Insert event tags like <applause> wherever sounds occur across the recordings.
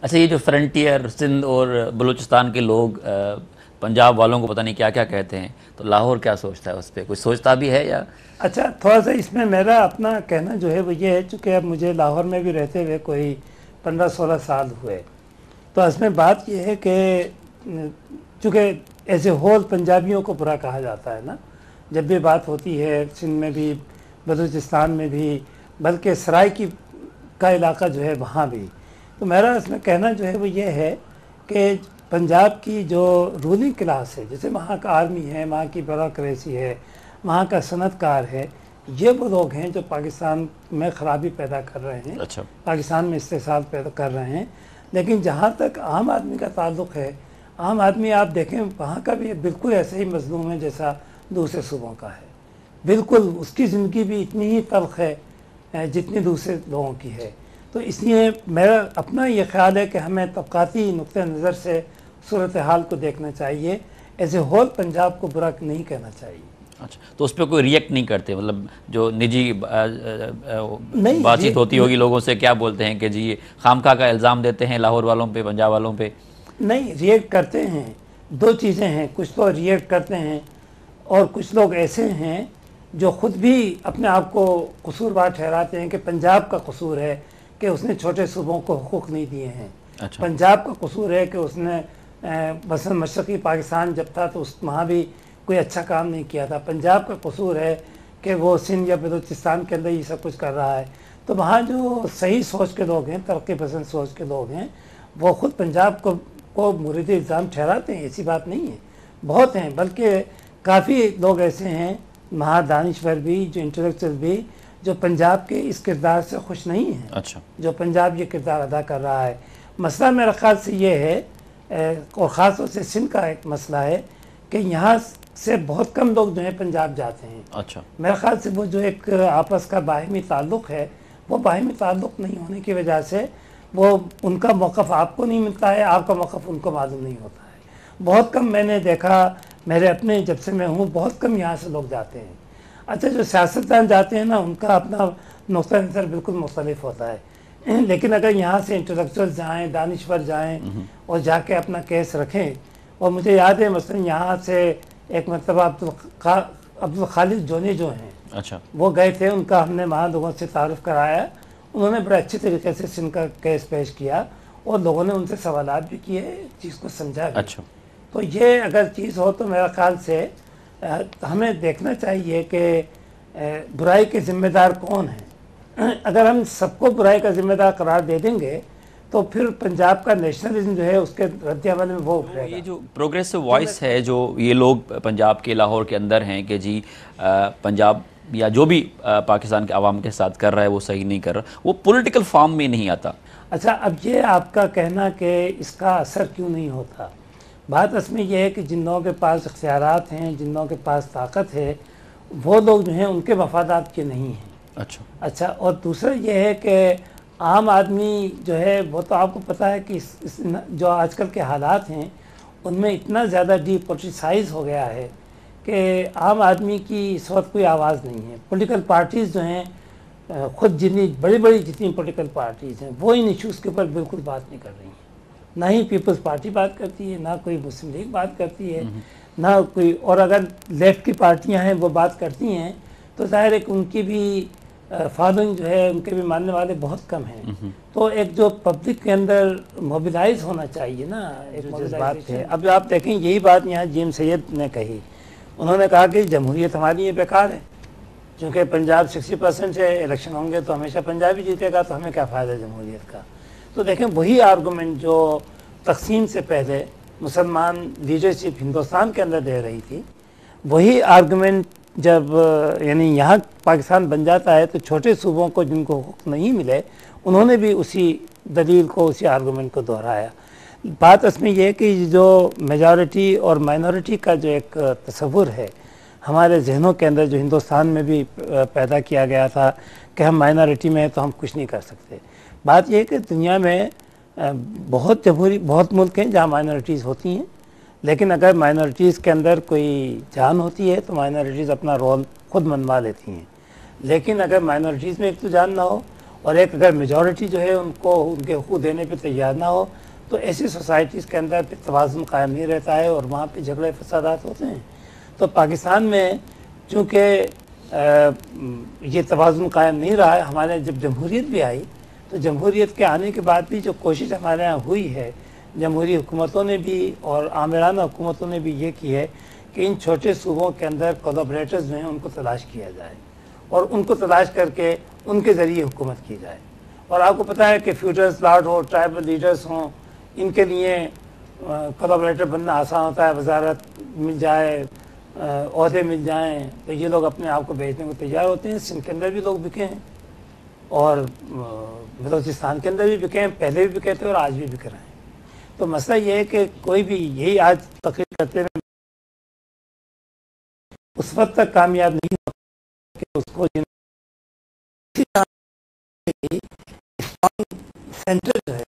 اچھا یہ جو فرنٹیئر سندھ اور بلوچستان کے لوگ پنجاب والوں کو پتہ نہیں کیا کیا کہتے ہیں، تو لاہور کیا سوچتا ہے اس پہ؟ کوئی سوچتا بھی ہے یا؟ اچھا تھوڑا سا اس میں میرا اپنا کہنا جو ہے وہ یہ ہے، چونکہ اب مجھے لاہور میں بھی رہتے ہوئے کوئی پندرہ سولہ سال ہوئے، تو اس میں بات یہ ہے کہ، چونکہ ایسے ہول پنجابیوں کو برا کہا جاتا ہے نا، جب بھی بات ہوتی ہے سندھ میں بھی، بلوچستان میں بھی، بلکہ سرائے کی، کا علاقہ جو ہے وہاں بھی تو میرا اس میں کہنا جو ہے وہ یہ ہے کہ پنجاب کی جو رولنگ کلاس ہے جیسے وہاں کا آرمی ہے وہاں کی بیوروکریسی ہے وہاں کا صنعت کار ہے یہ وہ لوگ ہیں جو پاکستان میں خرابی پیدا کر رہے ہیں۔ اچھا۔ پاکستان میں استحصال پیدا کر رہے ہیں۔ لیکن جہاں تک عام آدمی کا تعلق ہے عام آدمی آپ دیکھیں وہاں کا بھی بالکل ایسے ہی مظلوم ہے جیسا دوسرے صوبوں کا ہے۔ بالکل اس کی زندگی بھی اتنی ہی تلخ ہے جتنی دوسرے لوگوں کی ہے۔ تو اس لیے میرا اپنا یہ خیال ہے کہ ہمیں طبقاتی نقطۂ نظر سے صورتحال کو دیکھنا چاہیے ایز اے ہول پنجاب کو برا نہیں کہنا چاہیے۔ اچھا تو اس پہ کوئی ریئیکٹ نہیں کرتے مطلب جو نجی بات چیت ہوتی ہوگی لوگوں سے کیا بولتے ہیں کہ جی خامخواہ کا الزام دیتے ہیں لاہور والوں پہ پنجاب والوں پہ؟ نہیں ریئیکٹ کرتے ہیں۔ دو چیزیں ہیں کچھ تو ریئیکٹ کرتے ہیں اور کچھ لوگ ایسے ہیں جو خود بھی اپنے آپ کو قصوروار ٹھہراتے ہیں کہ پنجاب کا قصور ہے۔ کہ اس نے چھوٹے صوبوں کو حقوق نہیں دیے ہیں۔ اچھا۔ پنجاب کا قصور ہے کہ اس نے مثلا مشرقی پاکستان جب تھا تو اس وہاں بھی کوئی اچھا کام نہیں کیا تھا۔ پنجاب کا قصور ہے کہ وہ سندھ یا بلوچستان کے اندر یہ سب کچھ کر رہا ہے۔ تو وہاں جو صحیح سوچ کے لوگ ہیں ترقی پسند سوچ کے لوگ ہیں وہ خود پنجاب کو کو مورد الزام ٹھہراتے ہیں ایسی بات نہیں ہے۔ بہت ہیں بلکہ کافی لوگ ایسے ہیں مہا دانشور بھی جو انٹلیکچوئل بھی جو پنجاب کے اس کردار سے خوش نہیں ہیں اچھا۔ جو پنجاب یہ کردار ادا کر رہا ہے۔ مسئلہ میرا خیال سے یہ ہے اور خاص طور سے سندھ کا ایک مسئلہ ہے کہ یہاں سے بہت کم لوگ جو ہیں پنجاب جاتے ہیں۔ اچھا۔ میرے خیال سے وہ جو ایک آپس کا باہمی تعلق ہے وہ باہمی تعلق نہیں ہونے کی وجہ سے وہ ان کا موقف آپ کو نہیں ملتا ہے آپ کا موقف ان کو معلوم نہیں ہوتا ہے۔ بہت کم میں نے دیکھا میرے اپنے جب سے میں ہوں بہت کم یہاں سے لوگ جاتے ہیں۔ اچھا جو سیاستدان جاتے ہیں نا ان کا اپنا نقطۂ نظر بالکل مختلف ہوتا ہے۔ <clears throat> لیکن اگر یہاں سے انٹلیکچوئل جائیں دانشور جائیں اور جا کے اپنا کیس رکھیں اور مجھے یاد ہے مثلا یہاں سے ایک مرتبہ عبدالخا عبدالخالد جونی جو ہیں اچھا۔ وہ گئے تھے ان کا ہم نے وہاں لوگوں سے تعارف کرایا۔ انہوں نے بڑے اچھی طریقے سے سندھ کا کیس پیش کیا اور لوگوں نے ان سے سوالات بھی کیے چیز کو سمجھا بھی۔ اچھا۔ تو یہ اگر چیز ہو تو میرا خیال سے ہمیں دیکھنا چاہیے کہ برائی کے ذمہ دار کون ہیں؟ <clears throat> اگر ہم سب کو برائی کا ذمہ دار قرار دے دیں گے تو پھر پنجاب کا نیشنلزم جو ہے اس کے رد عمل میں وہ گا۔ یہ جو پروگریسو وائس ہے جو یہ لوگ پنجاب کے لاہور کے اندر ہیں کہ جی پنجاب یا جو بھی پاکستان کے عوام کے ساتھ کر رہا ہے وہ صحیح نہیں کر رہا۔ وہ پولیٹیکل فارم میں نہیں آتا۔ اچھا اب یہ آپ کا کہنا کہ اس کا اثر کیوں نہیں ہوتا؟ بات اس میں یہ ہے کہ جن لوگوں کے پاس اختیارات ہیں جن لوگوں کے پاس طاقت ہے وہ لوگ جو ہیں ان کے مفادات کے نہیں ہیں۔ اچھا۔ اچھا اور دوسرا یہ ہے کہ عام آدمی جو ہے وہ تو آپ کو پتہ ہے کہ اس اس جو آج کل کے حالات ہیں ان میں اتنا زیادہ ڈی پولیٹیسائز ہو گیا ہے کہ عام آدمی کی اس وقت کوئی آواز نہیں ہے۔ پولیٹیکل پارٹیز جو ہیں خود جتنی بڑی بڑی جتنی پولیٹیکل پارٹیز ہیں وہ ان ایشوز کے اوپر بالکل بات نہیں کر رہی ہیں۔ نہ ہی پیپلز پارٹی بات کرتی ہے نہ کوئی مسلم لیگ بات کرتی ہے نہ کوئی اور اگر لیفٹ کی پارٹیاں ہیں وہ بات کرتی ہیں تو ظاہر ہے کہ ان کی بھی فالوئنگ جو ہے ان کے بھی ماننے والے بہت کم ہیں۔ تو ایک جو پبلک کے اندر موبلائز ہونا چاہیے نا ایک بات ہے اب آپ دیکھیں یہی بات یہاں جیم سید نے کہی۔ انہوں نے کہا کہ جمہوریت ہماری یہ بیکار ہے۔ چونکہ پنجاب سکسٹی پرسینٹ سے الیکشن ہوں گے تو ہمیشہ پنجابی جیتے گا تو ہمیں کیا فائدہ جمہوریت کا؟ تو دیکھیں وہی آرگومنٹ جو تقسیم سے پہلے مسلمان لیڈرشپ ہندوستان کے اندر دے رہی تھی، وہی آرگومنٹ جب یعنی یہاں پاکستان بن جاتا ہے تو چھوٹے صوبوں کو جن کو حقوق نہیں ملے، انہوں نے بھی اسی دلیل کو، اسی آرگومنٹ کو دہرایا۔ بات اس میں یہ ہے کہ جو میجورٹی اور مائنورٹی کا جو ایک تصور ہے ہمارے ذہنوں کے اندر جو ہندوستان میں بھی پیدا کیا گیا تھا کہ ہم مائنورٹی میں ہیں تو ہم کچھ نہیں کر سکتے۔ بات یہ ہے کہ دنیا میں بہت جمہوری، بہت ملک ہیں جہاں مائنورٹیز ہوتی ہیں، لیکن اگر مائنورٹیز کے اندر کوئی جان ہوتی ہے تو مائنورٹیز اپنا رول خود منوا لیتی ہیں۔ لیکن اگر مائنورٹیز میں ایک تو جان نہ ہو اور ایک اگر میجورٹی جو ہے ان کو، ان کے حقوق دینے پہ تیار نہ ہو، تو ایسی سوسائٹیز کے اندر پھر توازن قائم نہیں رہتا ہے اور وہاں پہ جھگڑے، فسادات ہوتے ہیں۔ تو پاکستان میں چونکہ یہ توازن قائم نہیں رہا ہے ہمارے جب جمہوریت بھی آئی، تو جمہوریت کے آنے کے بعد بھی جو کوشش ہمارے یہاں ہوئی ہے، جمہوری حکومتوں نے بھی اور عامرانہ حکومتوں نے بھی یہ کی ہے کہ ان چھوٹے صوبوں کے اندر کولابریٹرز ہیں، ان کو تلاش کیا جائے اور ان کو تلاش کر کے ان کے ذریعے حکومت کی جائے۔ اور آپ کو پتہ ہے کہ فیوٹرز لاٹ ہو ٹرائبل لیڈرز ہوں، ان کے لیے کولابریٹر بننا آسان ہوتا ہے، وزارت مل جائے عہدے مل جائیں تو یہ لوگ اپنے آپ کو بیچنے کو تیار ہوتے ہیں، سندھ کے اندر بھی لوگ بکے ہیں اور بلوچستان کے اندر بھی بکے ہیں، پہلے بھی بکے تھے اور آج بھی بک رہے ہیں۔ تو مسئلہ یہ ہے کہ کوئی بھی یہی آج تقریر کرتے ہیں اس وقت تک کامیاب نہیں ہو کہ اس کو سینٹر جو ہے،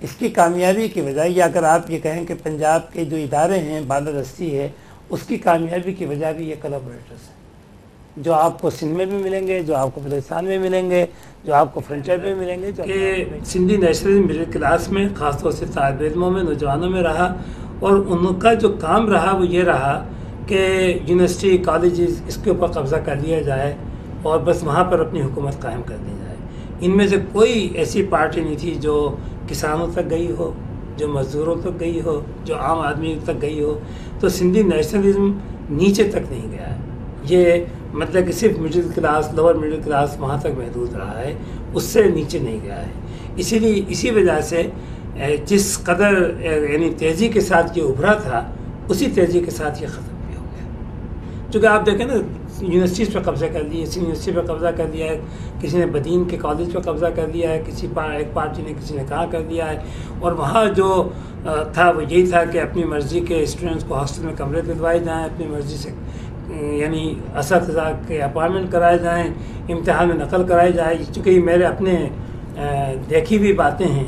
اس کی کامیابی کی وجہ یا اگر آپ یہ کہیں کہ پنجاب کے جو ادارے ہیں بالادستی ہے اس کی کامیابی کی وجہ بھی یہ کلابریٹرس ہیں۔ جو آپ کو سندھ میں بھی ملیں گے جو آپ کو بلوچستان میں ملیں گے جو آپ کو فرنچائر میں ملیں گے کہ سندھی نیشنل مڈل کلاس میں خاص طور سے طالب علموں میں نوجوانوں میں رہا۔ اور ان کا جو کام رہا وہ یہ رہا کہ یونیورسٹی کالجز اس کے اوپر قبضہ کر لیا جائے اور بس وہاں پر اپنی حکومت قائم کر دی جائے۔ ان میں سے کوئی ایسی پارٹی نہیں تھی جو کسانوں تک گئی ہو۔ جو مزدوروں تک گئی ہو، جو عام آدمی تک گئی ہو، تو سندھی نیشنلزم نیچے تک نہیں گیا ہے۔ یہ مطلب کہ صرف middle class lower middle class وہاں تک محدود رہا ہے، اس سے نیچے نہیں گیا ہے۔ اسی لیے اسی وجہ سے جس قدر یعنی تیزی کے ساتھ یہ ابھرا تھا، اسی تیزی کے ساتھ یہ ختم بھی ہو گیا۔ چونکہ آپ دیکھیں نا یونیورسٹیز پہ قبضہ کر لیا کسی یونیورسٹی پہ قبضہ کر لیا ہے کسی نے بدین کے کالج پہ قبضہ کر لیا ہے کسی ایک پارٹی نے کسی نے کہاں کر دیا ہے۔ اور وہاں جو تھا وہ یہی تھا کہ اپنی مرضی کے اسٹوڈنٹس کو ہاسٹل میں کمرے دلوائے جائیں اپنی مرضی سے یعنی اساتذہ کے اپائنمنٹ کرائے جائیں امتحان میں نقل کرائی جائے چونکہ یہ میرے اپنے دیکھی ہوئی باتیں ہیں۔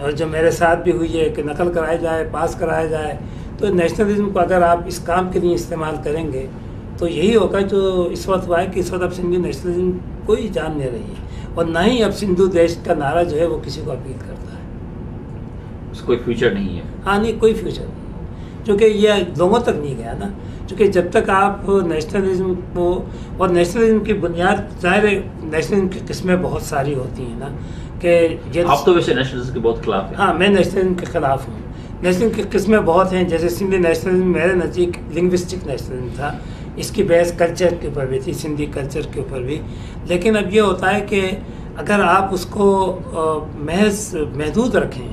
اور جو میرے ساتھ بھی ہوئی ہے کہ نقل کرایا جائے پاس کرایا جائے تو نیشنلزم کو اگر آپ اس کام کے لیے استعمال کریں گے تو یہی ہوگا جو اس وقت ہوا ہے کہ اس وقت اب سندھی نیشنلزم کوئی جان نہیں رہی ہے اور نہ ہی اب سندھو دیش کا نعرہ جو ہے وہ کسی کو اپیل کرتا ہے۔ اس کوئی فیوچر نہیں ہے۔ ہاں نہیں کوئی فیوچر نہیں کیونکہ یہ لوگوں تک نہیں گیا نا۔ چونکہ جب تک آپ نیشنلزم کو اور نیشنلزم کی بنیاد ظاہر نیشنلزم کی قسمیں بہت ساری ہوتی ہیں نا کہ آپ تو ویسے نیشنلزم کے بہت خلاف ہیں۔ ہاں میں نیشنلزم کے خلاف ہوں۔ نیشنل کی قسمیں بہت ہیں جیسے سندھی نیشنلزم میرے نزدیک لنگوسٹک نیشنلزم تھا۔ اس کی بحث کلچر کے اوپر بھی تھی، سندھی کلچر کے اوپر بھی۔ لیکن اب یہ ہوتا ہے کہ اگر آپ اس کو محض محدود رکھیں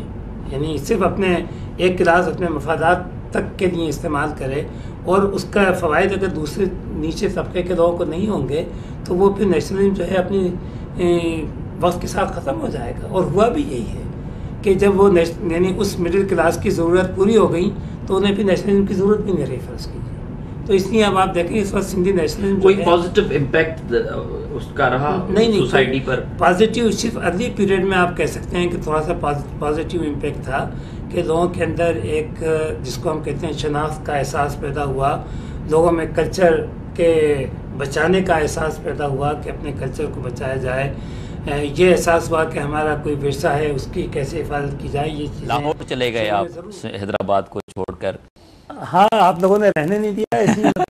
یعنی صرف اپنے ایک کلاس، اپنے مفادات تک کے لیے استعمال کرے، اور اس کا فوائد اگر دوسرے نیچے طبقے کے لوگوں کو نہیں ہوں گے، تو وہ پھر نیشنلزم جو ہے اپنی وقت کے ساتھ ختم ہو جائے گا۔ اور ہوا بھی یہی ہے کہ جب وہ یعنی اس مڈل کلاس کی ضرورت پوری ہو گئی، تو انہیں پھر نیشنلزم کی ضرورت بھی نہیں رہی، فرض کی تو اس لیے اب آپ دیکھیں اس وقت سندھی نیشنلزم کوئی پازیٹیو امپیکٹ اس کا رہا نہیں نہیں سوسائٹی پر؟ پازیٹیو صرف ارلی پیریڈ میں آپ کہہ سکتے ہیں کہ تھوڑا سا پازیٹیو امپیکٹ تھا کہ لوگوں کے اندر ایک جس کو ہم کہتے ہیں شناخت کا احساس پیدا ہوا لوگوں میں کلچر کے بچانے کا احساس پیدا ہوا کہ اپنے کلچر کو بچایا جائے۔ یہ احساس ہوا کہ ہمارا کوئی ورثہ ہے اس کی کیسے حفاظت کی جائے یہ لاہور چلے گئے آپ حیدرآباد کو چھوڑ کر۔ ہاں آپ لوگوں نے رہنے نہیں دیا